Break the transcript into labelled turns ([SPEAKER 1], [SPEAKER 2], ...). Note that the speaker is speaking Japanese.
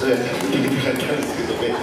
[SPEAKER 1] とやかに入れたかったんですけどね。